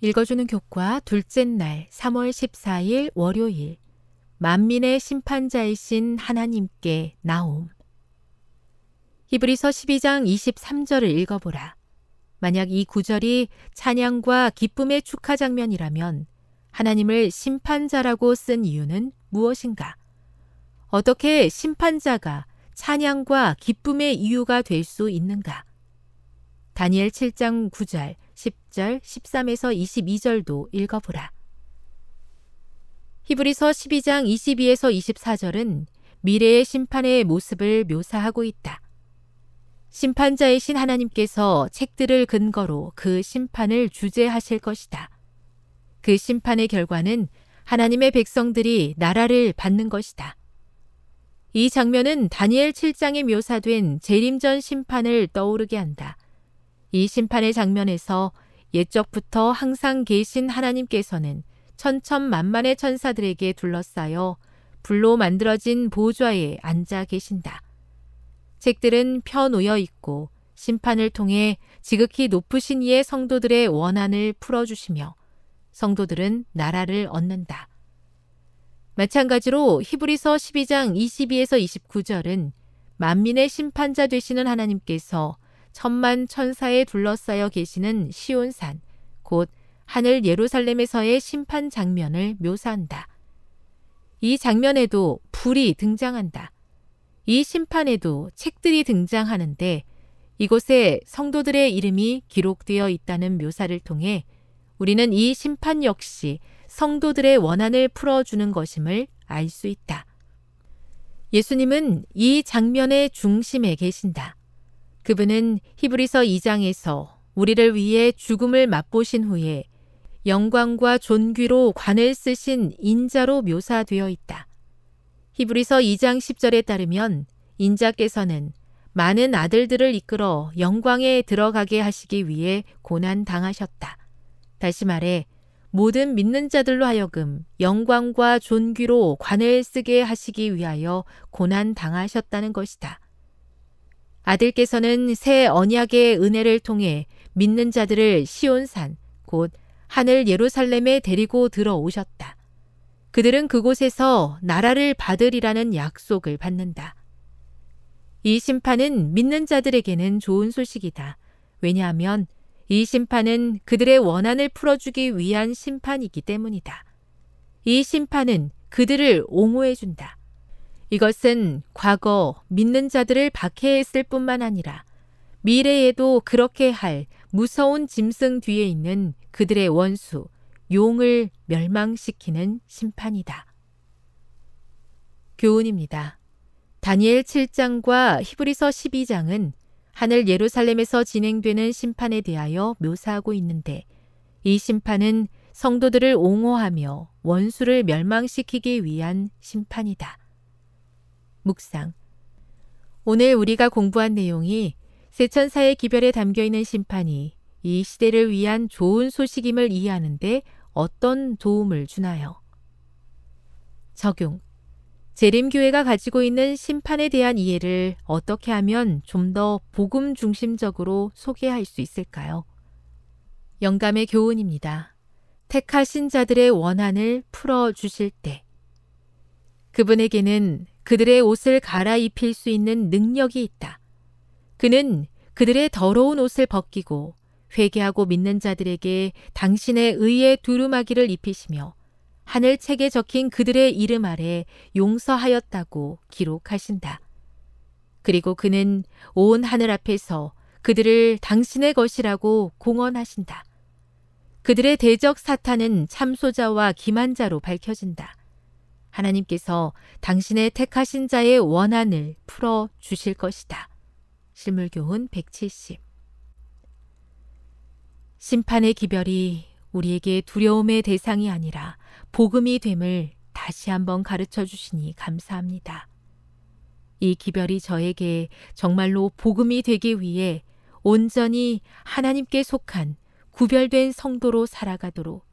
읽어주는 교과 둘째 날 3월 14일 월요일 만민의 심판자이신 하나님께 나옴. 히브리서 12장 23절을 읽어보라. 만약 이 구절이 찬양과 기쁨의 축하 장면이라면 하나님을 심판자라고 쓴 이유는 무엇인가? 어떻게 심판자가 찬양과 기쁨의 이유가 될 수 있는가? 다니엘 7장 9절, 10절, 13에서 22절도 읽어보라. 히브리서 12장 22에서 24절은 미래의 심판의 모습을 묘사하고 있다. 심판자이신 하나님께서 책들을 근거로 그 심판을 주재하실 것이다. 그 심판의 결과는 하나님의 백성들이 나라를 받는 것이다. 이 장면은 다니엘 7장에 묘사된 재림전 심판을 떠오르게 한다. 이 심판의 장면에서 옛적부터 항상 계신 하나님께서는 천천만만의 천사들에게 둘러싸여 불로 만들어진 보좌에 앉아 계신다. 책들은 펴놓여 있고 심판을 통해 지극히 높으신 이의 성도들의 원한을 풀어주시며 성도들은 나라를 얻는다. 마찬가지로 히브리서 12장 22에서 29절은 만민의 심판자 되시는 하나님께서 천만 천사에 둘러싸여 계시는 시온산, 곧 하늘 예루살렘에서의 심판 장면을 묘사한다. 이 장면에도 불이 등장한다. 이 심판에도 책들이 등장하는데 이곳에 성도들의 이름이 기록되어 있다는 묘사를 통해 우리는 이 심판 역시 성도들의 원한을 풀어주는 것임을 알 수 있다. 예수님은 이 장면의 중심에 계신다. 그분은 히브리서 2장에서 우리를 위해 죽음을 맛보신 후에 영광과 존귀로 관을 쓰신 인자로 묘사되어 있다. 히브리서 2장 10절에 따르면 인자께서는 많은 아들들을 이끌어 영광에 들어가게 하시기 위해 고난 당하셨다. 다시 말해 모든 믿는 자들로 하여금 영광과 존귀로 관을 쓰게 하시기 위하여 고난 당하셨다는 것이다. 아들께서는 새 언약의 은혜를 통해 믿는 자들을 시온산, 곧 하늘 예루살렘에 데리고 들어오셨다. 그들은 그곳에서 나라를 받으리라는 약속을 받는다. 이 심판은 믿는 자들에게는 좋은 소식이다. 왜냐하면 이 심판은 그들의 원한을 풀어주기 위한 심판이기 때문이다. 이 심판은 그들을 옹호해준다. 이것은 과거 믿는 자들을 박해했을 뿐만 아니라 미래에도 그렇게 할 무서운 짐승 뒤에 있는 그들의 원수, 용을 멸망시키는 심판이다. 교훈입니다. 다니엘 7장과 히브리서 12장은 하늘 예루살렘에서 진행되는 심판에 대하여 묘사하고 있는데 이 심판은 성도들을 옹호하며 원수를 멸망시키기 위한 심판이다. 묵상. 오늘 우리가 공부한 내용이 세천사의 기별에 담겨 있는 심판이 이 시대를 위한 좋은 소식임을 이해하는데 어떤 도움을 주나요? 적용. 재림교회가 가지고 있는 심판에 대한 이해를 어떻게 하면 좀 더 복음 중심적으로 소개할 수 있을까요? 영감의 교훈입니다. 택하신 자들의 원한을 풀어 주실 때 그분에게는 그들의 옷을 갈아입힐 수 있는 능력이 있다. 그는 그들의 더러운 옷을 벗기고 회개하고 믿는 자들에게 당신의 의의 두루마기를 입히시며 하늘 책에 적힌 그들의 이름 아래 용서하였다고 기록하신다. 그리고 그는 온 하늘 앞에서 그들을 당신의 것이라고 공언하신다. 그들의 대적 사탄은 참소자와 기만자로 밝혀진다. 하나님께서 당신의 택하신 자의 원한을 풀어 주실 것이다. 실물교훈 170 심판의 기별이 우리에게 두려움의 대상이 아니라 복음이 됨을 다시 한번 가르쳐 주시니 감사합니다. 이 기별이 저에게 정말로 복음이 되기 위해 온전히 하나님께 속한 구별된 성도로 살아가도록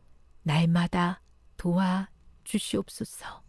날마다 도와 주시옵소서.